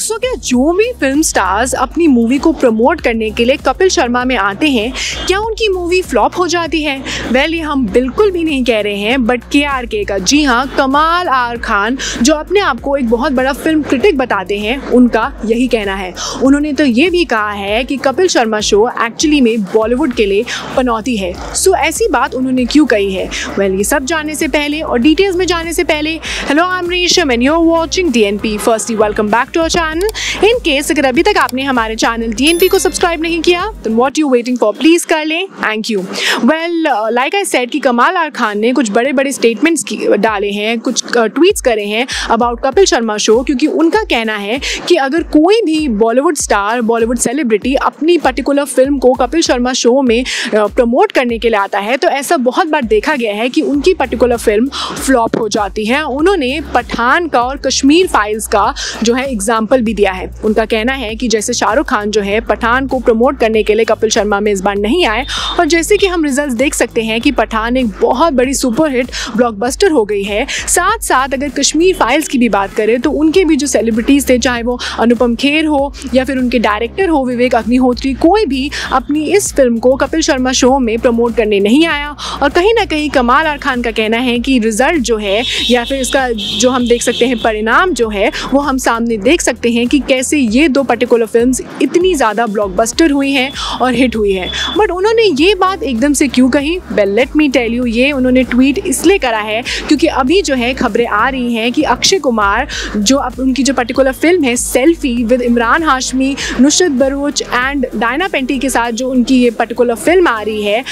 सो क्या जो भी फ़िल्म स्टार्स अपनी मूवी को प्रमोट करने के लिए कपिल शर्मा में आते हैं क्या उनकी मूवी फ्लॉप हो जाती है? वेल well, ये हम बिल्कुल भी नहीं कह रहे हैं बट के आर के का। जी हाँ कमाल आर खान जो अपने आप को एक बहुत बड़ा फ़िल्म क्रिटिक बताते हैं उनका यही कहना है। उन्होंने तो ये भी कहा है कि कपिल शर्मा शो एक्चुअली में बॉलीवुड के लिए पनौती है। सो ऐसी बात उन्होंने क्यों कही है? वेल well, ये सब जानने से पहले और डिटेल्स में जाने से पहले। Hello I am Resham and you are watching DNP firstly welcome back to our channel in case अगर अभी तक आपने हमारे चैनल डीएनपी को सब्सक्राइब नहीं किया तो what you waiting for please कर लें. Thank you well like I said कि कमाल आर खान ने कुछ बड़े बड़े स्टेटमेंट्स डाले हैं, कुछ ट्वीट्स करे हैं अबाउट कपिल शर्मा शो क्योंकि उनका कहना है कि अगर कोई भी बॉलीवुड स्टार बॉलीवुड सेलिब्रिटी अपनी पर्टिकुलर फ़िल्म को कपिल शर्मा शो में प्रमोट करने के लिए आता है तो ऐसा बहुत बार देखा गया है कि उनकी पर्टिकुलर फ़िल्म फ्लॉप हो जाती है। उन्होंने पठान का और कश्मीर फाइल्स का जो है एग्ज़ाम्पल भी दिया है। उनका कहना है कि जैसे शाहरुख खान जो है, पठान को प्रमोट करने के लिए कपिल शर्मा में इस बार नहीं आए और जैसे कि हम रिज़ल्ट देख सकते हैं कि पठान एक बहुत बड़ी सुपरहिट ब्लॉकबस्टर हो गई है। साथ साथ अगर कश्मीर फाइल्स की भी बात करें तो उनके भी जो सेलिब्रिटीज़ थे, चाहे वो अनुपम खेर हो या फिर उनके डायरेक्टर हो, विवेक अग्निहोत्री, कोई भी अपनी इस फ़िल्म को कपिल शर्मा शो में प्रमोट करने नहीं आया। और कहीं ना कहीं कमाल आर खान का कहना है कि रिज़ल्ट जो है, या फिर इसका जो हम देख सकते हैं परिणाम जो है, वो हम सामने देख सकते हैं कि कैसे ये दो पर्टिकुलर फिल्म्स इतनी ज़्यादा ब्लॉकबस्टर हुई हैं और हिट हुई हैं। बट उन्होंने ये बात एकदम से क्यों कही? Well let me tell you ये उन्होंने ट्वीट इसलिए करा है क्योंकि अभी जो है खबरें आ रही हैं कि अक्षय कुमार जो अब उनकी जो पर्टिकुलर फ़िल्म है selfie with Imran Hashmi Nushrat Bharucha and Diana Penty के साथ जो उनकी ये पर्टिकुलर फ़िल्म आ रही है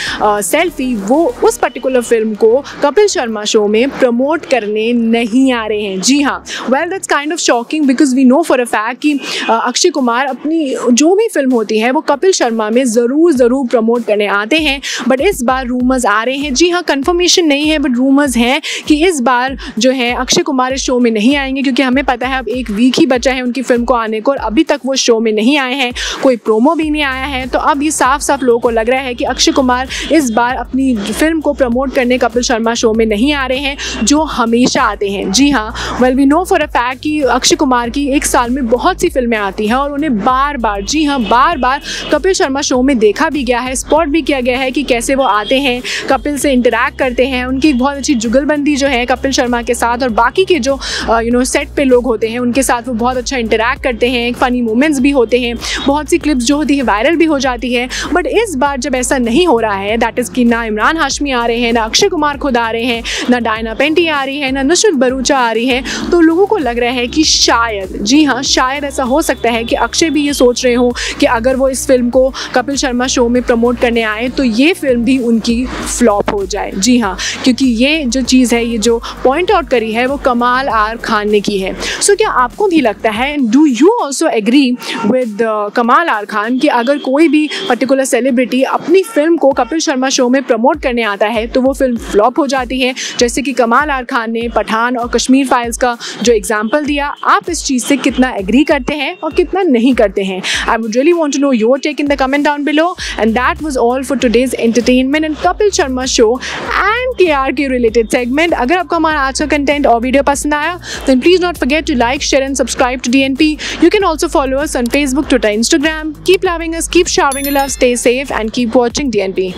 सेल्फी वो उस पर्टिकुलर फ़िल्म को कपिल शर्मा शो में प्रमोट करने नहीं आ रहे हैं। जी हाँ। Well that's kind of shocking because we know for a fact कि अक्षय कुमार अपनी जो भी फ़िल्म होती है, वो कपिल शर्मा में ज़रूर ज़रूर प्रमोट करने आते हैं। बट इस बार रूमर्स आ रहे हैं। जी हाँ कन्फर्मेशन नहीं है बट रूमर्स हैं कि इस बार जो है, अक्षय कुमार इस शो में नहीं आएँगे, क्योंकि हमें पता है, अब एक वीक ही बचा है उनकी फ़िल्म को आने को, और अभी तक वो शो में नहीं आए हैं। कोई प्रोमो भी नहीं आया है। तो अब ये साफ़ साफ़ लोगों को लग रहा है कि अक्षय कुमार इस बार अपनी फ़िल्म को प्रमोट करने कपिल शर्मा शो में नहीं आ रहे हैं, जो हमेशा आते हैं। जी हाँ well we know for a fact कि अक्षय कुमार की एक साल में बहुत सी फ़िल्में आती हैं और उन्हें बार बार, जी हाँ बार बार कपिल शर्मा शो में देखा भी गया है स्पॉट भी किया गया है कि कैसे वो आते हैं, कपिल से इंटरेक्ट करते हैं, उनकी बहुत अच्छी जुगलबंदी जो है कपिल शर्मा के साथ और बाकी के जो यू नो सेट पे लोग होते हैं, उनके साथ वो बहुत अच्छा इंटरेक्ट करते हैं फ़नी मोमेंट्स भी होते हैं, बहुत सी क्लिप्स जो होती है वायरल भी हो जाती है बट इस बार जब ऐसा नहीं हो रहा है दैट इज़ कि ना इमरान हाशमी आ रहे हैं, ना अक्षय कुमार खुद आ रहे हैं, ना डायना पेंटी आ रही है, ना नुसरत बरूचा आ रही है तो लोगों को लग रहा है कि शायद, जी हाँ शायद ऐसा हो सकता है कि अक्षय भी ये सोच रहे हो कि अगर वो इस फ़िल्म को कपिल शर्मा शो में प्रमोट करने आए तो ये फ़िल्म भी उनकी फ्लॉप हो जाए। जी हाँ क्योंकि ये जो चीज़ है, ये जो पॉइंट आउट करी है, वो कमाल आर खान ने की है। सो क्या आपको भी लगता है do you also agree with Kamaal R Khan कि अगर कोई भी पर्टिकुलर सेलिब्रिटी अपनी फ़िल्म को कपिल शर्मा शो में प्रमोट करने आता है तो वो फ़िल्म फ्लॉप हो जाती है? जैसे कि कमाल आर खान ने पठान और कश्मीर फाइल्स का जो एग्ज़ाम्पल दिया, आप इस चीज़ से कितना कितना एग्री करते हैं और कितना नहीं करते हैं। I would really want to know your take in the comment down below and that was all for today's entertainment and Kapil Sharma show and K R K related segment अगर आपको हमारा आज का कंटेंट और video पसंद आया then please not forget to like share and subscribe to D N P you can also follow us on Facebook Twitter Instagram keep loving us keep showering love stay safe and keep watching D N P